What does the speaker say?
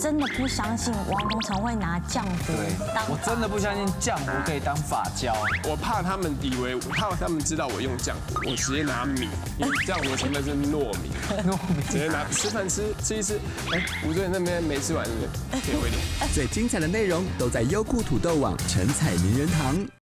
真的不相信王东城会拿酱糊当。我真的不相信酱糊可以当发胶，我怕他们以为，怕他们知道我用酱糊，我直接拿米，因为酱糊成面是糯米，糯米直接拿吃饭吃吃一吃。哎，吴尊那边没吃完，给我一点。最精彩的内容都在优酷土豆网、陈彩名人堂。